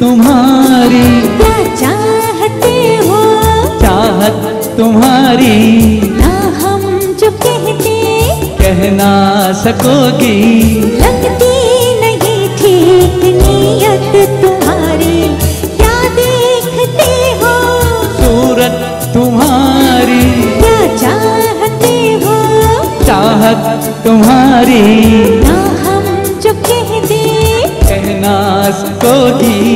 तुम्हारी। क्या चाहते हो। चाहत तुम्हारी। ना हम जो कहते कह ना सकोगी। लगती नहीं ठीक नीयत तुम्हारी। क्या देखते हो? सूरत तुम्हारी। क्या चाहते हो? चाहत तुम्हारी। ना हम जो कहते कह ना सकोगी।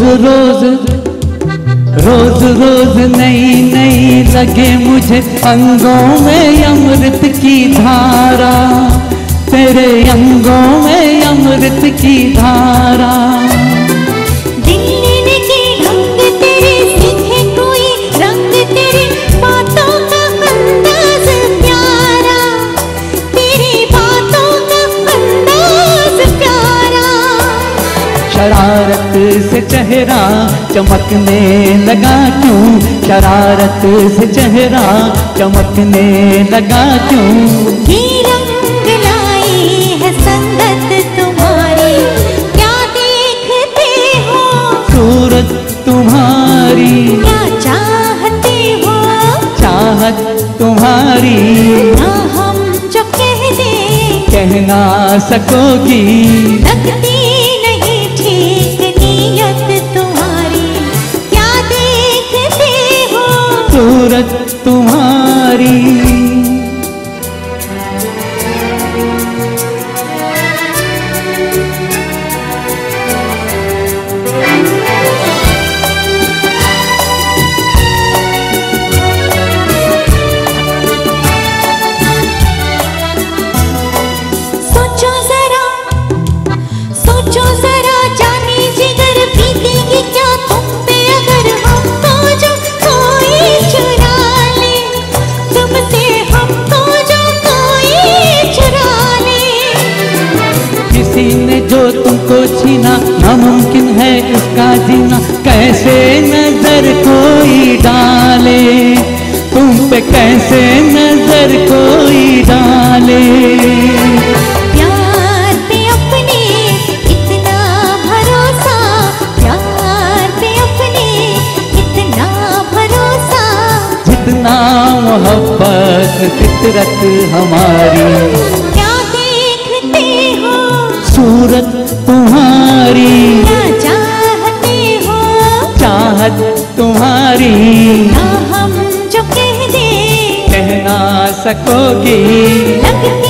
रोज रोज रोज रोज नई नई लगे मुझे अंगों में अमृत की धारा। तेरे अंगों में अमृत की धारा। शरारत से चेहरा चमकने लगा क्यों? शरारत से चेहरा चमकने लगा क्यों? ये रंग लाई है संगत तुम्हारी क्या देखते हो? सूरत तुम्हारी। क्या चाहते हो? चाहत तुम्हारी। ना हम जो कह दे कह ना सकोगी। लगती किसी ने जो तुमको छीना, नामुमकिन है उसका जीना। कैसे नज़र कोई डाले? तुम पे कैसे नज़र कोई डाले? फितरत हमारी। क्या देखते हो? सूरत तुम्हारी। क्या चाहते हो? चाहत तुम्हारी। ना हम जो कह दे। कहना सकोगी। लगती